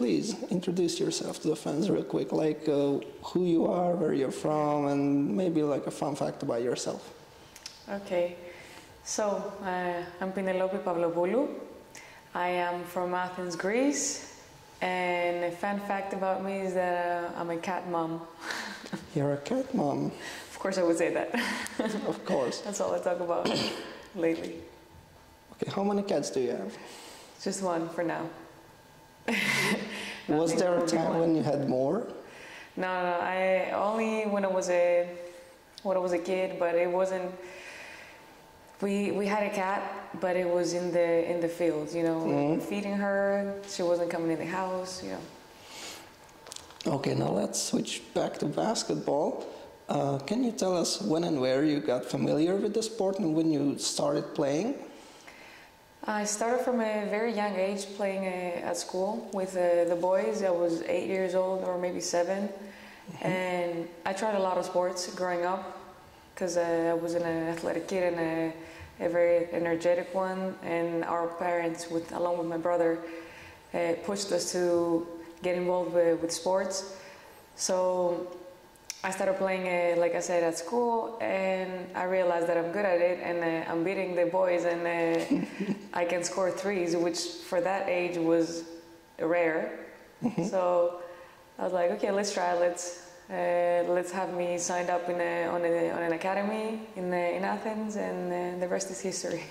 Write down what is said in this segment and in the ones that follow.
please introduce yourself to the fans real quick, like uh, who you are, where you're from, and maybe like a fun fact about yourself. Okay, so uh, I'm Penelope Pavlopoulou. I am from Athens, Greece, and a fun fact about me is that uh, I'm a cat mom. You're a cat mom. Of course, I would say that. of course. That's all I talk about lately. Okay, how many cats do you have? Just one for now. was there a time when you had more? No, no, I only when I was a when I was a kid, but it wasn't. We we had a cat, but it was in the in the fields, you know, mm-hmm. feeding her. She wasn't coming in the house, you know. Okay, now let's switch back to basketball. Uh, can you tell us when and where you got familiar with the sport and when you started playing? I started from a very young age playing uh, at school with uh, the boys. I was eight years old or maybe 7 mm-hmm. and I tried a lot of sports growing up because uh, I was an athletic kid and a, a, very energetic one. And our parents, with along with my brother, uh, pushed us to get involved with, with sports. So I started playing it, like I said, at school, and I realized that I'm good at it, and uh, I'm beating the boys, and uh, I can score threes, which for that age was rare. Mm-hmm. So I was like, okay, let's try. Let's uh, let's have me signed up in a, on, a, on an academy in, in Athens, and uh, the rest is history.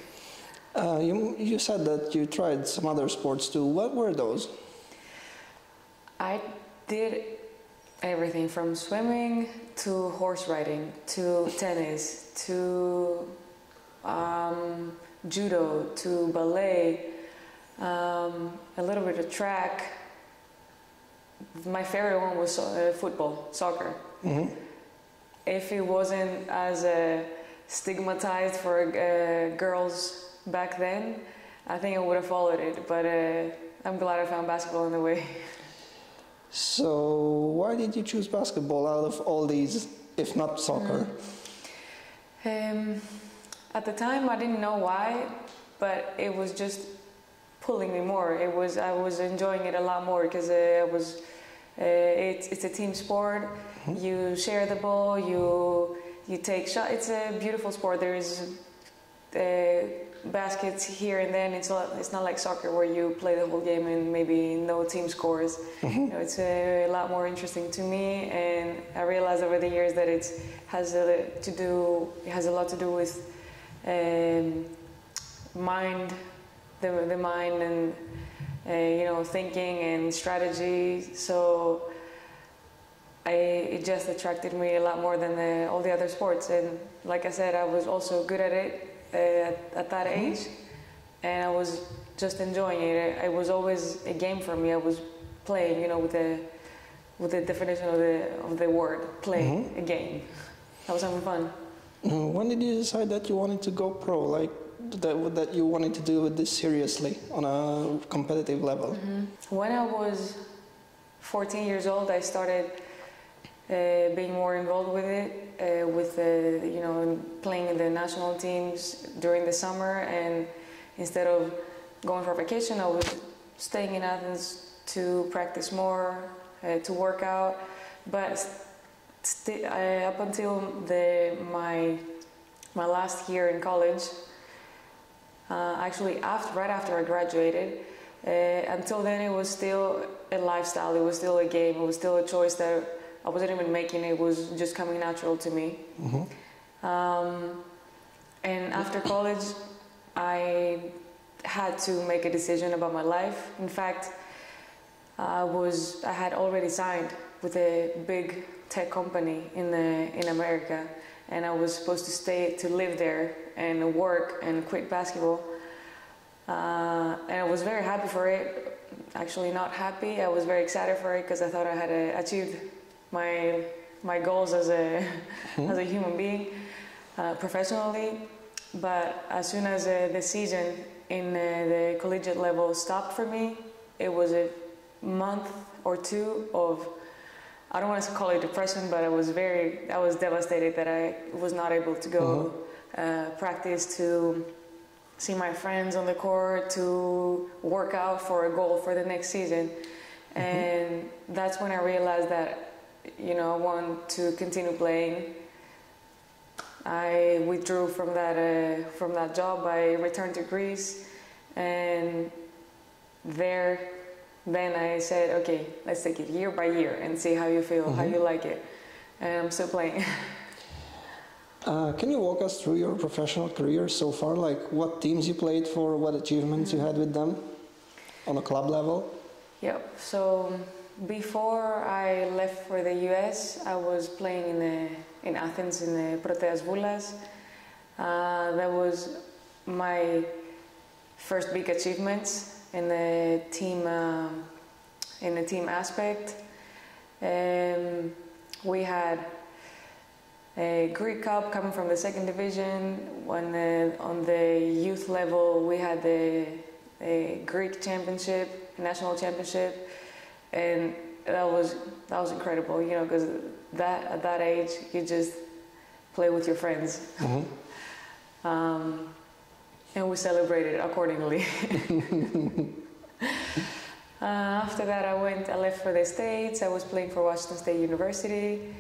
Uh, you, you said that you tried some other sports too. What were those? I did everything from swimming to horse riding to tennis to um, judo to ballet, um, a little bit of track. My favorite one was uh, football, soccer. Mm-hmm. If it wasn't as uh, stigmatized for uh, girls back then, I think I would have followed it. But uh, I'm glad I found basketball in the way. So, why did you choose basketball out of all these, if not soccer? Mm. Um, at the time, I didn't know why, but it was just pulling me more. It was I was enjoying it a lot more because uh, it was uh, it's it's a team sport. Mm-hmm. You share the ball. You you take shot. It's a beautiful sport. There is. Uh, baskets here and then. It's not, it's not like soccer where you play the whole game and maybe no team scores. Mm-hmm. You know, it's a, a, lot more interesting to me, and I realized over the years that it has a, to do. It has a lot to do with um, mind, the the mind, and uh, you know thinking and strategy. So. I, it just attracted me a lot more than the, all the other sports, and like I said, I was also good at it uh, at, at, that mm-hmm. age, and I was just enjoying it. It was always a game for me. I was playing, you know, with the with the definition of the of the word, playing mm-hmm. a game. I was having fun. Mm-hmm. When did you decide that you wanted to go pro? Like that that you wanted to do with this seriously on a competitive level? Mm-hmm. When I was 14 years old, I started uh, being more involved with it, uh, with you know playing in the national teams during the summer, and instead of going for vacation, I was staying in Athens to practice more, uh, to work out. But st- up until the my my last year in college, uh, actually after right after I graduated, uh, until then it was still a lifestyle. It was still a game. It was still a choice that I wasn't even making it, it was just coming natural to me. Mm-hmm. Um, and after college, I had to make a decision about my life. In fact, I was I had already signed with a big tech company in the in America, and I was supposed to stay to live there and work and quit basketball. Uh, and I was very happy for it. Actually, not happy. I was very excited for it because I thought I had uh, achieved my my goals as a mm-hmm. as a human being uh, professionally. But as soon as uh, the season in uh, the collegiate level stopped for me, it was a month or two of I don't want to call it depression, but I was very I was devastated that I was not able to go mm-hmm. practice to see my friends on the court to work out for a goal for the next season and that's when I realized that you know I want to continue playing. I withdrew from that uh, from that job. I returned to Greece, and there, then I said, okay, let's take it year by year and see how you feel, how you like it, and I'm still playing. Uh, can you walk us through your professional career so far? Like what teams you played for, what achievements you had with them on a club level? Yep. So before I left for the US, I was playing in the, in Athens in the Proteas Voulas. Uh, that was my first big achievements in the team um, in the team aspect. Um, we had a Greek Cup coming from the second division. When the, on the youth level, we had the a Greek championship, national championship, and that was that was incredible. You know, because that at that age, you just play with your friends, um, and we celebrated accordingly. uh, after that, I went. I left for the states. I was playing for Washington State University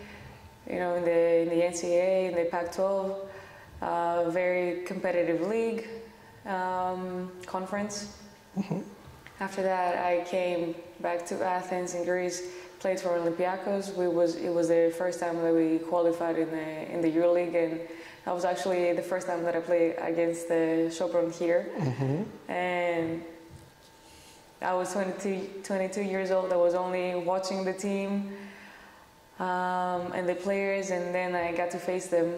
you know, in the, in the NCAA, in the Pac-12, uh, very competitive league um, conference. After that, I came back to Athens in Greece, played for Olympiacos. We was it was the first time that we qualified in the in the EuroLeague, and that was actually the first time that I played against the Sopron here. And I was 22, 22 years old. I was only watching the team um, and the players, and then I got to face them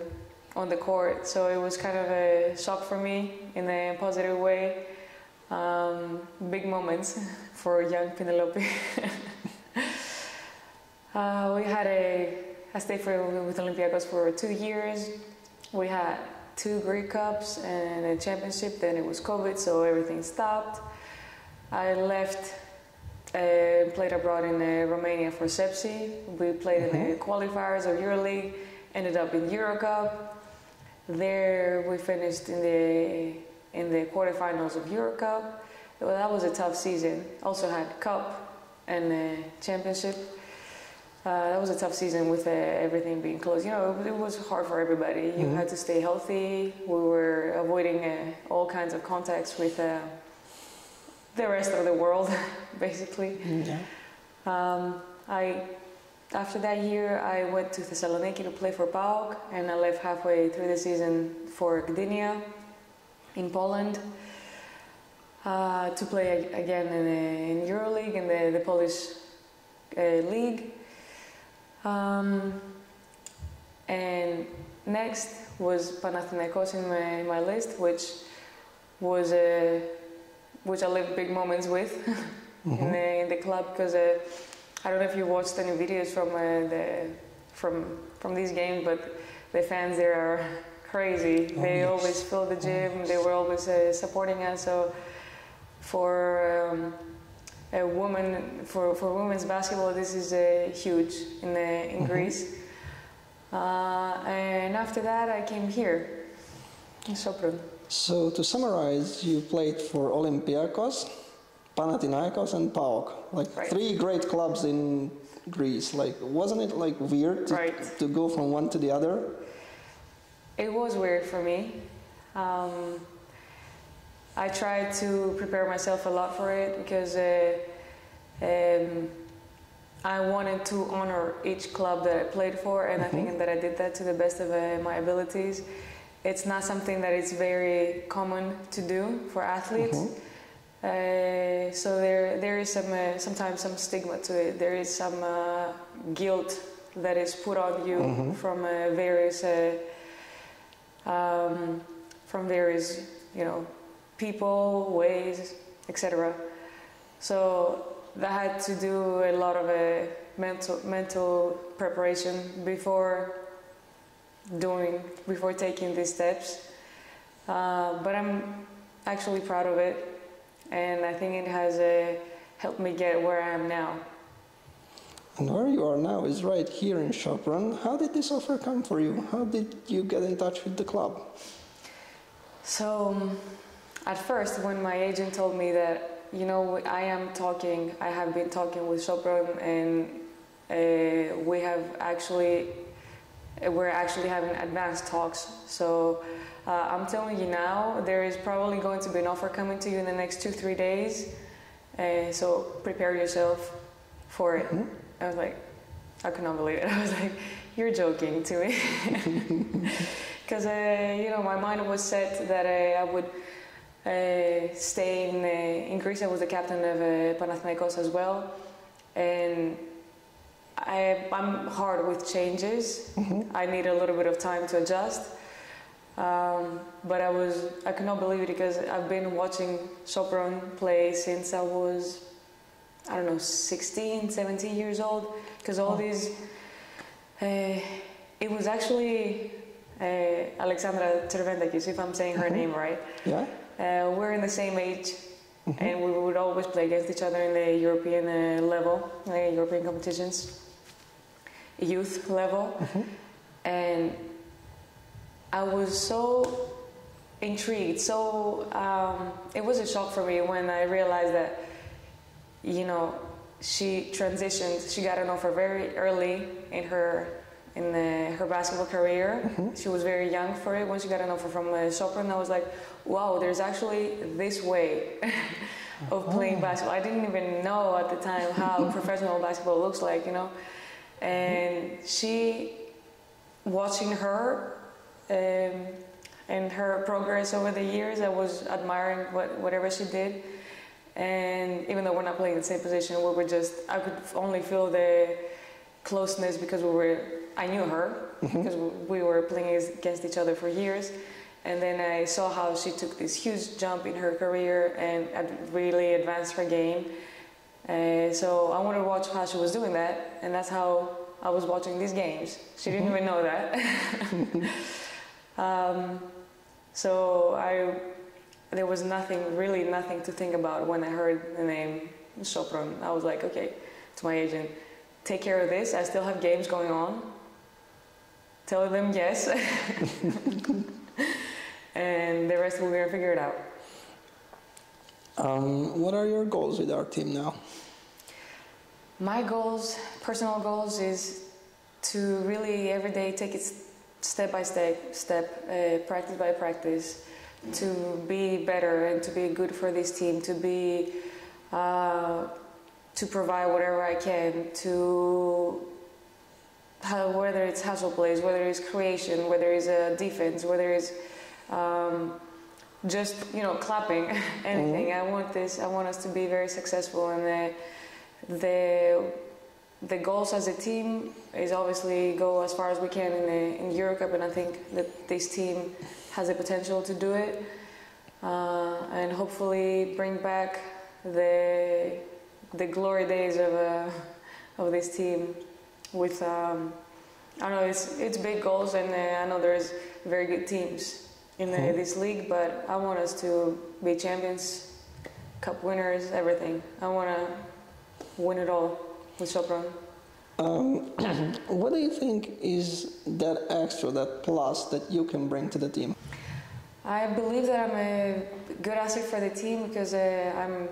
on the court. So it was kind of a shock for me in a positive way. Um, big moments for young Penelope. uh, we had a I stayed for with Olympiacos for two years. We had two Greek Cups and a championship. Then it was COVID, so everything stopped. I left uh, played abroad in uh, Romania for Sepsi. We played in the qualifiers of EuroLeague, ended up in Eurocup. There we finished in the in the quarterfinals of Eurocup. Well, that was a tough season. Also had cup and uh, championship. Uh, that was a tough season with uh, everything being closed. You know, it was hard for everybody. You had to stay healthy. We were avoiding uh, all kinds of contacts with uh, the rest of the world, basically. Yeah. Um, I, after that year, I went to Thessaloniki to play for PAOK, and I left halfway through the season for Gdynia in Poland uh, to play again in, the, in EuroLeague in the, the Polish uh, league. Um, and next was Panathinaikos in my, my list, which was a which I lived big moments with in, the, in the club because uh, I don't know if you watched any videos from uh, the from from these games, but the fans there are crazy. they yes. always fill the gym. They were always uh, supporting us. So for um, a woman for, for women's basketball, this is uh, huge in the, in Greece. Uh, and after that, I came here in Sopron. So to summarize, you played for Olympiacos, Panathinaikos, and PAOK. Like Right. three great clubs in Greece. Like, wasn't it like weird to, Right. to go from one to the other? It was weird for me. Um, I tried to prepare myself a lot for it because uh, um, I wanted to honor each club that I played for, and I think that I did that to the best of uh, my abilities. It's not something that is very common to do for athletes. Uh, so there, there is some uh, sometimes some stigma to it. There is some uh, guilt that is put on you from uh, various uh, um, from various, you know, people, ways, etc. So that had to do a lot of a mental mental preparation before doing before taking these steps. Uh, but I'm actually proud of it, and I think it has uh, helped me get where I am now. And where you are now is right here in Sopron. How did this offer come for you? How did you get in touch with the club? So, um, at first, when my agent told me that you know, I am talking. I have been talking with Sopron, and uh, we have actually we're actually having advanced talks. So uh, I'm telling you now, there is probably going to be an offer coming to you in the next two three days. Uh, so prepare yourself for it. Mhm. I was like, I could not believe it. I was like, you're joking to me. Because, uh, you know, my mind was set that uh, I would uh, stay in, uh, in Greece. I was the captain of uh, Panathinaikos as well. And I, I'm hard with changes. I need a little bit of time to adjust. Um, but I was, I could not believe it because I've been watching Sopron play since I was, I don't know, 16, 17 years old. Because all Oh. these, uh, it was actually uh, Alexandra Cerventakis, if I'm saying her Mhm. name right. Yeah. Uh, we're in the same age, Mhm. and we would always play against each other in the European uh, level, uh, European competitions, youth level, Mhm. and I was so intrigued. So um, it was a shock for me when I realized that, you know, she transitioned. She got an offer very early in her in the, her basketball career. Mhm. She was very young for it. When she got an offer from uh, Sopron, I was like, wow, there's actually this way of playing Oh. basketball. I didn't even know at the time how professional basketball looks like, you know. And she, watching her um, and her progress over the years, I was admiring what, whatever she did. And even though we're not playing the same position, we were just, I could only feel the closeness because we were, I knew her because we were playing against each other for years. And then I saw how she took this huge jump in her career and really advanced her game. Uh, so I wanted to watch how she was doing that, and that's how I was watching these games. She didn't even know that. um, so I, there was nothing, really nothing to think about when I heard the name Sopron. I was like, okay, to my agent, take care of this. I still have games going on. Tell them yes, and the rest we're gonna figure it out. Um, what are your goals with our team now? My goals, personal goals, is to really every day take it step by step, step uh, practice by practice, to be better and to be good for this team, to be, uh, to provide whatever I can, to how, whether it's hustle plays, whether it's creation, whether it's a defense, whether it's um, just you know clapping, anything. I want this. I want us to be very successful and. Uh, the the goals as a team is obviously go as far as we can in the in Eurocup, and I think that this team has the potential to do it, uh, and hopefully bring back the the glory days of uh, of this team. With um, I know, it's it's big goals, and uh, I know there's very good teams in the, Mhm. this league, but I want us to be champions, cup winners, everything. I want to win it all with Sopron. Um, what do you think is that extra, that plus that you can bring to the team? I believe that I'm a good asset for the team because uh, I'm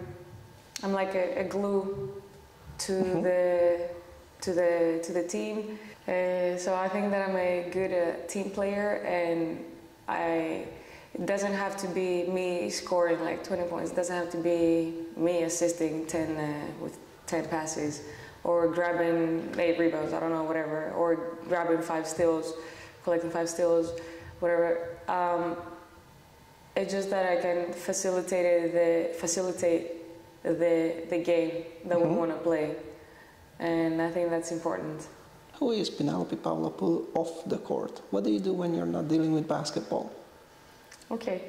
I'm like a, a glue to Mhm. the to the to the team. Uh, so I think that I'm a good uh, team player, and I it doesn't have to be me scoring like 20 points. It doesn't have to be me assisting 10 uh, with 10 passes or grabbing eight rebounds. I don't know, whatever, or grabbing five steals, collecting five steals, whatever. Um, it's just that I can facilitate the facilitate the the game that Mhm. we want to play, and I think that's important. Who is Penelope Pavlopoulos off the court? What do you do when you're not dealing with basketball? Okay.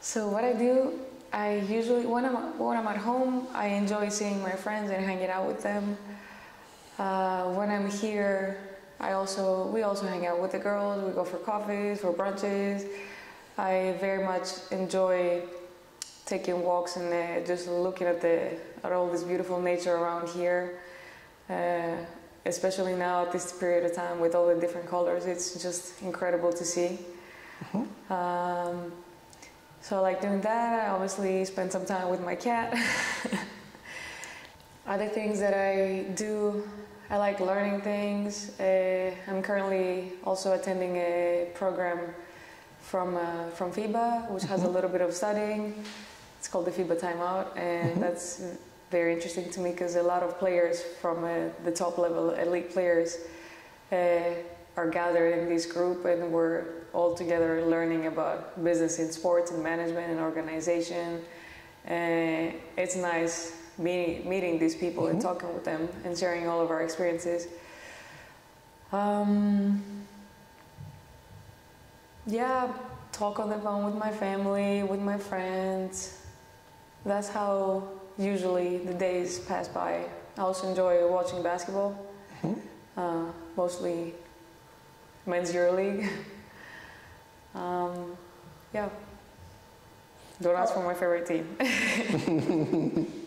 So what I do, I usually when I'm when I'm at home, I enjoy seeing my friends and hanging out with them. Uh, when I'm here, I also we also hang out with the girls. We go for coffees, for brunches. I very much enjoy taking walks and uh, just looking at the at all this beautiful nature around here. Uh, especially now at this period of time with all the different colors, it's just incredible to see. Mhm. Um, So I like doing that. I obviously spend some time with my cat. Other things that I do, I like learning things. Uh, I'm currently also attending a program from uh, from FIBA, which has a little bit of studying. It's called the FIBA Timeout, and that's very interesting to me because a lot of players from uh, the top level, elite players, uh, are gathered in this group, and we're all together learning about business in sports and management and organization. Uh, it's nice meeting, meeting these people and talking with them and sharing all of our experiences. Um, yeah, talk on the phone with my family, with my friends. That's how usually the days pass by. I also enjoy watching basketball, uh, mostly men's EuroLeague. um, yeah. Don't ask for my favorite team.